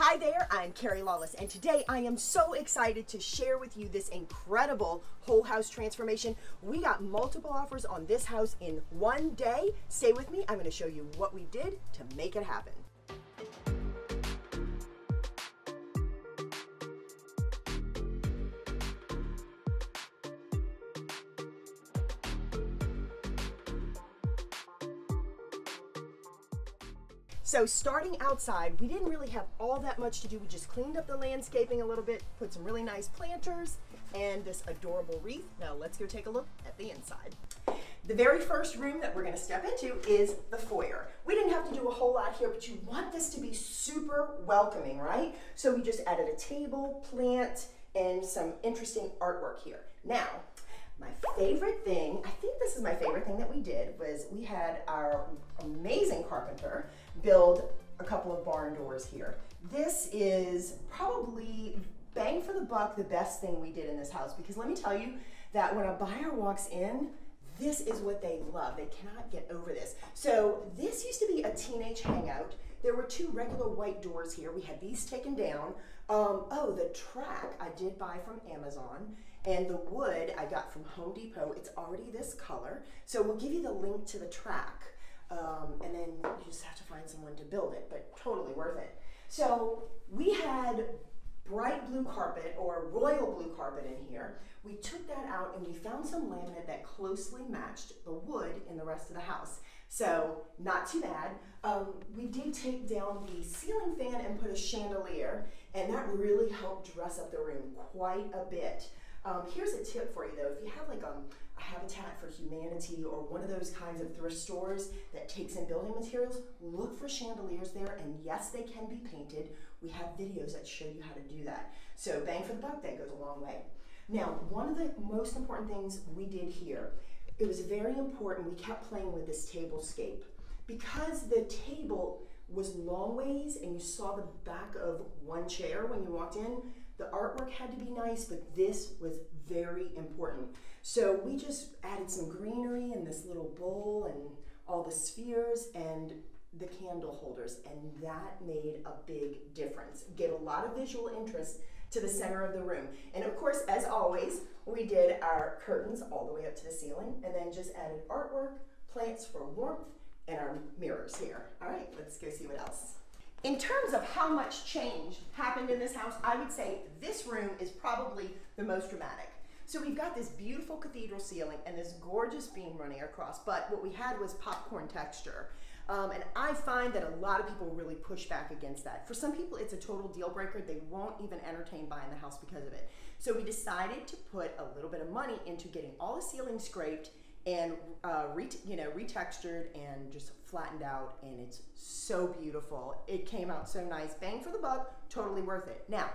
Hi there, I'm Kerri Lawless, and today I am so excited to share with you this incredible whole house transformation. We got multiple offers on this house in one day. Stay with me, I'm going to show you what we did to make it happen. So starting outside, we didn't really have all that much to do. We just cleaned up the landscaping a little bit, put some really nice planters and this adorable wreath. Now let's go take a look at the inside. The very first room that we're gonna step into is the foyer. We didn't have to do a whole lot here, but you want this to be super welcoming, right? So we just added a table, plant, and some interesting artwork here. Now, my favorite thing, I think this is my favorite thing that we did, was we had our amazing carpenter build a couple of barn doors here. This is probably bang for the buck the best thing we did in this house because let me tell you that when a buyer walks in, this is what they love. They cannot get over this. So this used to be a teenage hangout. There were two regular white doors here. We had these taken down. Um, oh, the track I did buy from Amazon. And the wood I got from Home Depot. It's already this color. So we'll give you the link to the track. Um, and then you just have to find someone to build it, but totally worth it. So we had bright blue carpet or royal blue carpet in here. We took that out and we found some laminate that closely matched the wood in the rest of the house. So not too bad. Um, we did take down the ceiling fan and put a chandelier and that really helped dress up the room quite a bit. Um, here's a tip for you though, if you have like um, a Habitat for Humanity or one of those kinds of thrift stores that takes in building materials, look for chandeliers there and yes, they can be painted. We have videos that show you how to do that. So bang for the buck, that goes a long way. Now, one of the most important things we did here, it was very important, we kept playing with this table scape. Because the table was long ways and you saw the back of one chair when you walked in, the artwork had to be nice, but this was very important. So we just added some greenery in this little bowl and all the spheres and the candle holders, and that made a big difference. Gave a lot of visual interest to the center of the room. And of course, as always, we did our curtains all the way up to the ceiling and then just added artwork, plants for warmth, and our mirrors here. All right, let's go see what else. In terms of how much change happened in this house, I would say this room is probably the most dramatic. So we've got this beautiful cathedral ceiling and this gorgeous beam running across, but what we had was popcorn texture. Um, and I find that a lot of people really push back against that. For some people, it's a total deal breaker. They won't even entertain buying the house because of it. So we decided to put a little bit of money into getting all the ceilings scraped and uh, re you know retextured and just flattened out and it's so beautiful. It came out so nice. Bang for the buck totally worth it. Now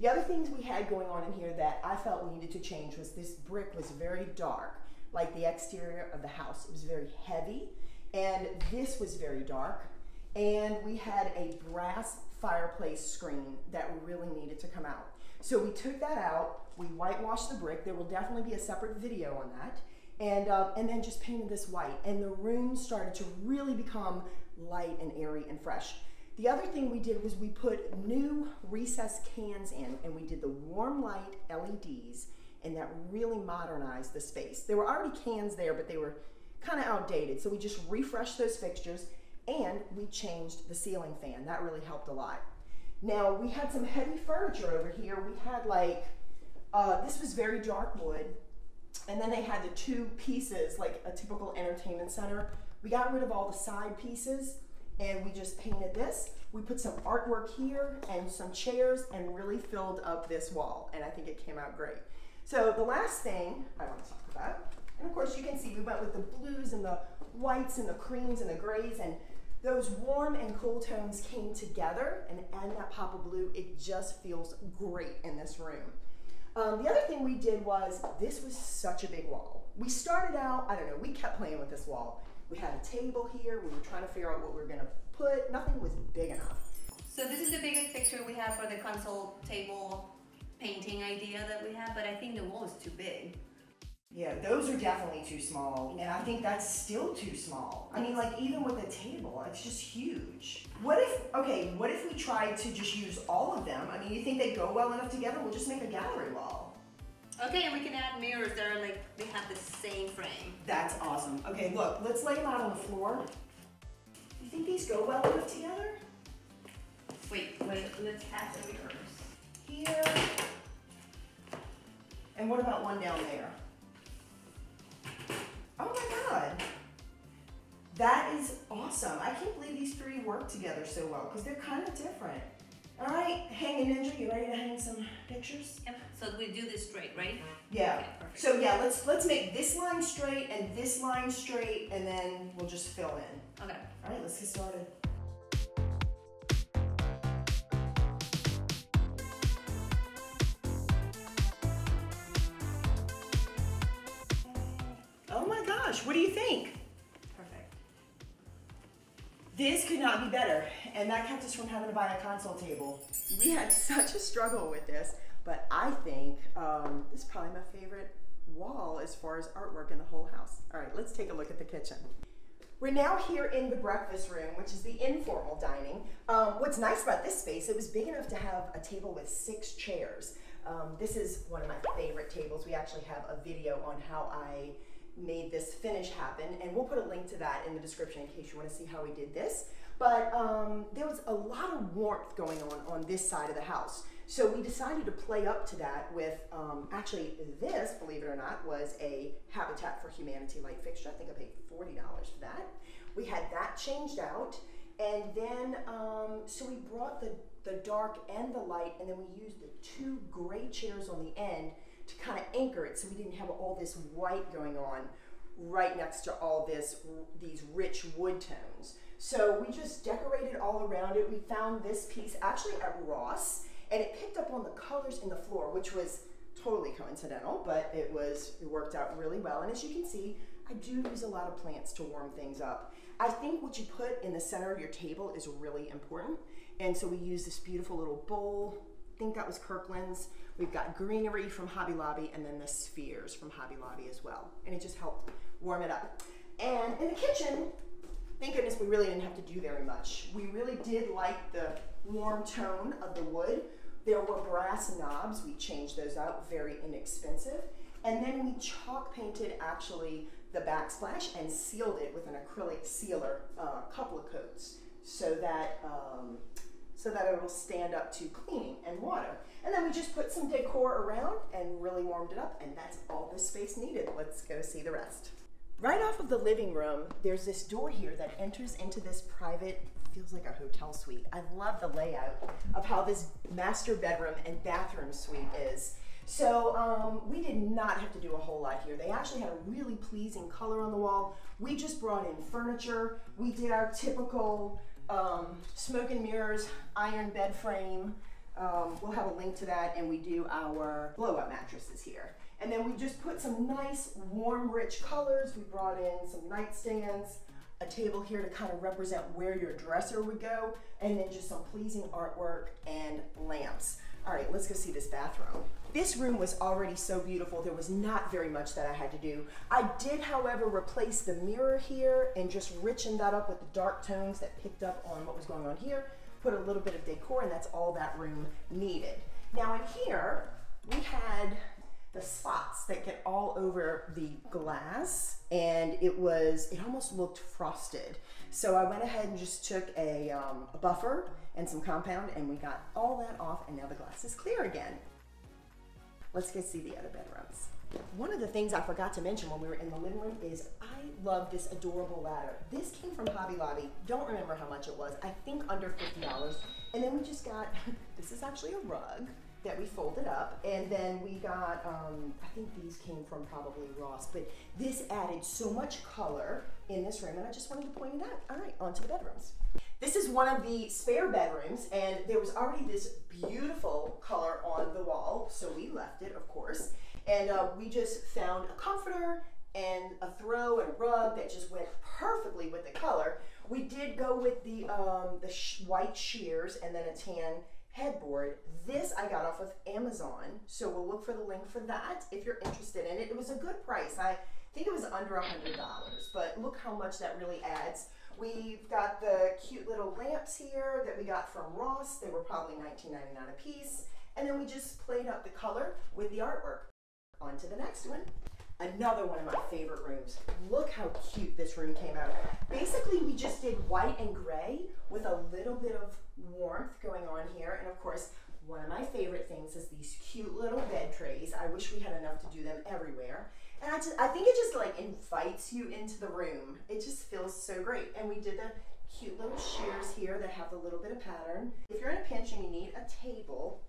the other things we had going on in here that i felt we needed to change was this brick was very dark like the exterior of the house. It was very heavy and this was very dark and we had a brass fireplace screen that really needed to come out. So we took that out. We whitewashed the brick. There will definitely be a separate video on that and, uh, and then just painted this white. And the room started to really become light and airy and fresh. The other thing we did was we put new recessed cans in and we did the warm light LEDs and that really modernized the space. There were already cans there, but they were kind of outdated. So we just refreshed those fixtures and we changed the ceiling fan. That really helped a lot. Now we had some heavy furniture over here. We had like, uh, this was very dark wood and then they had the two pieces, like a typical entertainment center. We got rid of all the side pieces and we just painted this. We put some artwork here and some chairs and really filled up this wall. And I think it came out great. So the last thing I want to talk about, and of course you can see we went with the blues and the whites and the creams and the grays and those warm and cool tones came together and add that pop of blue, it just feels great in this room. Um, the other thing we did was, this was such a big wall. We started out, I don't know, we kept playing with this wall. We had a table here, we were trying to figure out what we were gonna put, nothing was big enough. So this is the biggest picture we have for the console table painting idea that we have, but I think the wall is too big. Yeah, those are definitely too small. And I think that's still too small. I mean, like, even with a table, it's just huge. What if, okay, what if we tried to just use all of them? I mean, you think they go well enough together? We'll just make a gallery wall. Okay, and we can add mirrors that are like, they have the same frame. That's awesome. Okay, look, let's lay them out on the floor. You think these go well enough together? Wait, wait, let's add the mirrors. Here. And what about one down there? Oh my god. That is awesome. I can't believe these three work together so well because they're kind of different. All right, hanging ninja, you ready to hang some pictures? Yep, so we do this straight, right? Yeah. Okay, perfect. So yeah, let's let's make this line straight and this line straight, and then we'll just fill in. Okay. All right, let's get started. This could not be better, and that kept us from having to buy a console table. We had such a struggle with this, but I think um, this is probably my favorite wall as far as artwork in the whole house. All right, let's take a look at the kitchen. We're now here in the breakfast room, which is the informal dining. Um, what's nice about this space, it was big enough to have a table with six chairs. Um, this is one of my favorite tables. We actually have a video on how I made this finish happen, and we'll put a link to that in the description in case you want to see how we did this. But um, there was a lot of warmth going on on this side of the house. So we decided to play up to that with, um, actually this, believe it or not, was a Habitat for Humanity light fixture. I think I paid $40 for that. We had that changed out. And then, um, so we brought the, the dark and the light, and then we used the two gray chairs on the end to kind of anchor it so we didn't have all this white going on right next to all this these rich wood tones. So we just decorated all around it. We found this piece actually at Ross and it picked up on the colors in the floor, which was totally coincidental, but it was it worked out really well. And as you can see, I do use a lot of plants to warm things up. I think what you put in the center of your table is really important. And so we use this beautiful little bowl. Think that was Kirkland's. We've got greenery from Hobby Lobby and then the spheres from Hobby Lobby as well. And it just helped warm it up. And in the kitchen, thank goodness we really didn't have to do very much. We really did like the warm tone of the wood. There were brass knobs. We changed those out, very inexpensive. And then we chalk painted actually the backsplash and sealed it with an acrylic sealer, a uh, couple of coats, so that um, so that it will stand up to cleaning and water. And then we just put some decor around and really warmed it up, and that's all the space needed. Let's go see the rest. Right off of the living room, there's this door here that enters into this private, feels like a hotel suite. I love the layout of how this master bedroom and bathroom suite is. So um, we did not have to do a whole lot here. They actually had a really pleasing color on the wall. We just brought in furniture. We did our typical um, smoke and mirrors, iron bed frame. Um, we'll have a link to that and we do our blow up mattresses here. And then we just put some nice warm rich colors. We brought in some nightstands, a table here to kind of represent where your dresser would go, and then just some pleasing artwork and lamps. All right, let's go see this bathroom. This room was already so beautiful, there was not very much that I had to do. I did, however, replace the mirror here and just richen that up with the dark tones that picked up on what was going on here, put a little bit of decor, and that's all that room needed. Now in here, we had the spots that get all over the glass and it was it almost looked frosted so i went ahead and just took a, um, a buffer and some compound and we got all that off and now the glass is clear again. Let's go see the other bedrooms. One of the things i forgot to mention when we were in the living room is i love this adorable ladder. This came from hobby lobby. Don't remember how much it was. I think under $50 and then we just got this is actually a rug that we folded up and then we got um, i think these came from probably ross but this added so much color in this room and i just wanted to point it out. All right onto the bedrooms this is one of the spare bedrooms and there was already this beautiful color on the wall so we left it of course and uh, we just found a comforter and a throw and rug that just went perfectly with the color we did go with the um, the sh white sheers and then a tan headboard. This I got off of Amazon, so we'll look for the link for that if you're interested in it. It was a good price. I think it was under a $100, but look how much that really adds. We've got the cute little lamps here that we got from Ross. They were probably $19.99 a piece. And then we just played up the color with the artwork. On to the next one. Another one of my favorite rooms. Look how cute this room came out. Basically, we just did white and gray with a little bit of warmth going on here. And of course, one of my favorite things is these cute little bed trays. I wish we had enough to do them everywhere. And I just, I think it just like invites you into the room. It just feels so great. And we did the cute little sheers here that have a little bit of pattern. If you're in a pinch and you need a table,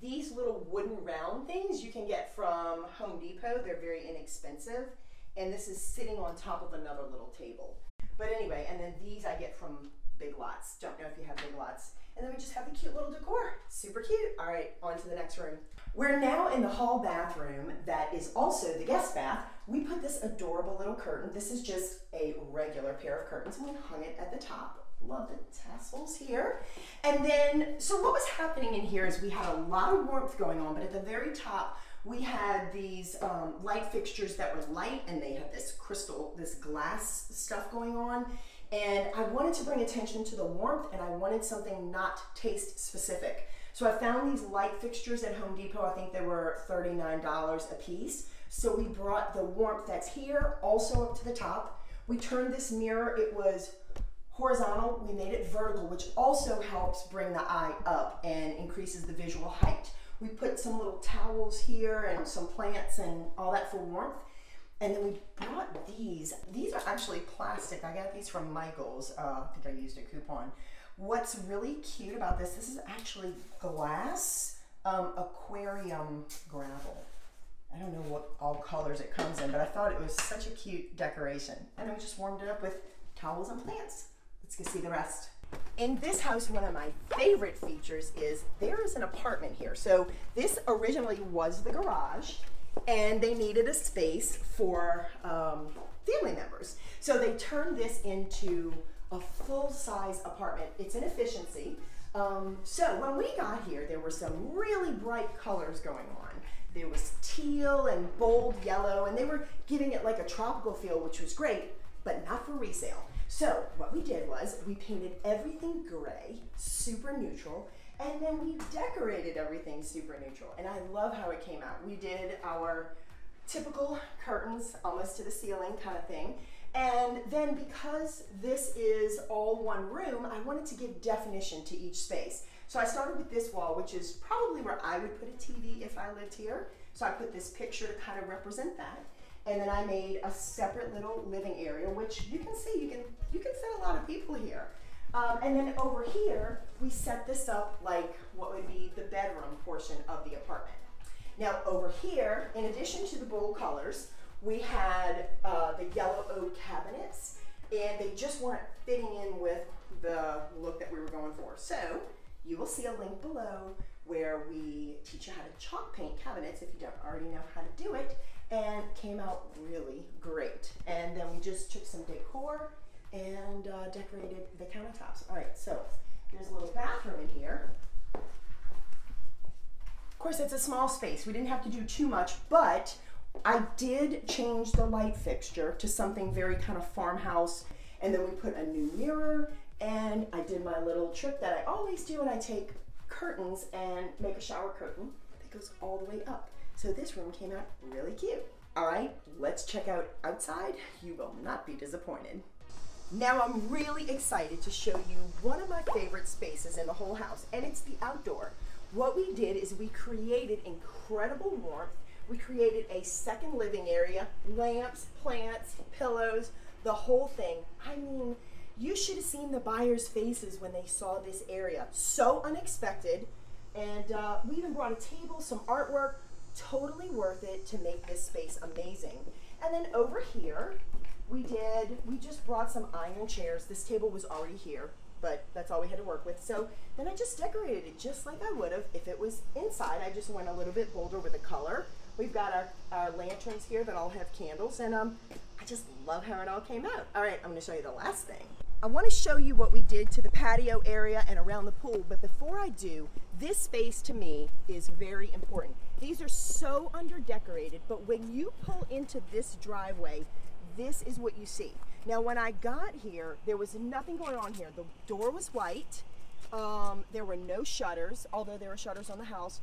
these little wooden round things you can get from Home Depot. They're very inexpensive. And this is sitting on top of another little table. But anyway, and then these I get from Big Lots. Don't know if you have Big Lots. And then we just have the cute little decor. Super cute. All right, on to the next room. We're now in the hall bathroom that is also the guest bath. We put this adorable little curtain. This is just a regular pair of curtains and we hung it at the top. Love the tassels here. And then, so what was happening in here is we had a lot of warmth going on, but at the very top, we had these um, light fixtures that were light and they had this crystal, this glass stuff going on. And I wanted to bring attention to the warmth and I wanted something not taste specific. So I found these light fixtures at Home Depot. I think they were $39 a piece. So we brought the warmth that's here also up to the top. We turned this mirror, it was horizontal, we made it vertical, which also helps bring the eye up and increases the visual height. We put some little towels here and some plants and all that for warmth. And then we brought these. These are actually plastic. I got these from Michael's. Uh, I think I used a coupon. What's really cute about this, this is actually glass um, aquarium gravel. I don't know what all colors it comes in, but I thought it was such a cute decoration. And then we just warmed it up with towels and plants. Let's go see the rest. In this house, one of my favorite features is there is an apartment here. So this originally was the garage and they needed a space for um, family members. So they turned this into a full-size apartment. It's an efficiency. Um, so when we got here, there were some really bright colors going on. There was teal and bold yellow, and they were giving it like a tropical feel, which was great, but not for resale. So what we did was we painted everything gray, super neutral, and then we decorated everything super neutral. And I love how it came out. We did our typical curtains almost to the ceiling kind of thing. And then because this is all one room, I wanted to give definition to each space. So I started with this wall, which is probably where I would put a TV if I lived here. So I put this picture to kind of represent that. And then I made a separate little living area, which you can see, you can, you can fit a lot of people here. Um, and then over here, we set this up like what would be the bedroom portion of the apartment. Now over here, in addition to the bold colors, we had uh, the yellow oak cabinets, and they just weren't fitting in with the look that we were going for. So you will see a link below where we teach you how to chalk paint cabinets if you don't already know how to do it, and came out really great. And then we just took some decor and uh, decorated the countertops. All right, so there's a little bathroom in here. Of course, it's a small space. We didn't have to do too much, but I did change the light fixture to something very kind of farmhouse, and then we put a new mirror, and I did my little trick that I always do when I take curtains and make a shower curtain that goes all the way up. So this room came out really cute. All right, let's check out outside. You will not be disappointed. Now I'm really excited to show you one of my favorite spaces in the whole house, and it's the outdoor. What we did is we created incredible warmth we created a second living area, lamps, plants, pillows, the whole thing. I mean, you should have seen the buyers' faces when they saw this area. So unexpected. And uh, we even brought a table, some artwork, totally worth it to make this space amazing. And then over here, we did, we just brought some iron chairs. This table was already here, but that's all we had to work with. So then I just decorated it just like I would have if it was inside. I just went a little bit bolder with the color. We've got our, our lanterns here that all have candles, and um, I just love how it all came out. All right, I'm gonna show you the last thing. I want to show you what we did to the patio area and around the pool, but before I do, this space to me is very important. These are so underdecorated, but when you pull into this driveway, this is what you see. Now, when I got here, there was nothing going on here. The door was white. Um, there were no shutters, although there were shutters on the house.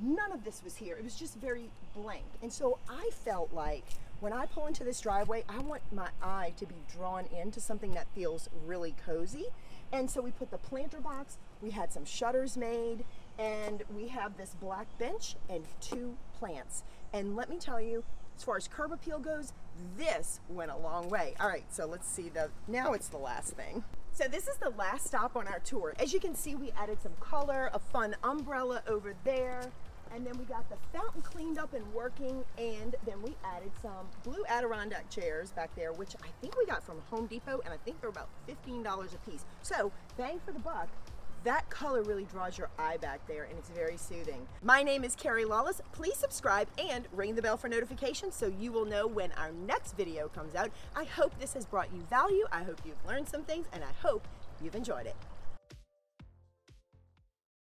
None of this was here. It was just very blank. And so I felt like when I pull into this driveway, I want my eye to be drawn into something that feels really cozy. And so we put the planter box, we had some shutters made, and we have this black bench and two plants. And let me tell you, as far as curb appeal goes, this went a long way. All right, so let's see the, now it's the last thing. So this is the last stop on our tour. As you can see, we added some color, a fun umbrella over there, and then we got the fountain cleaned up and working, and then we added some blue Adirondack chairs back there, which I think we got from Home Depot, and I think they're about $15 a piece. So, bang for the buck, that color really draws your eye back there and it's very soothing. My name is Kerri Lawless. Please subscribe and ring the bell for notifications so you will know when our next video comes out. I hope this has brought you value. I hope you've learned some things and I hope you've enjoyed it.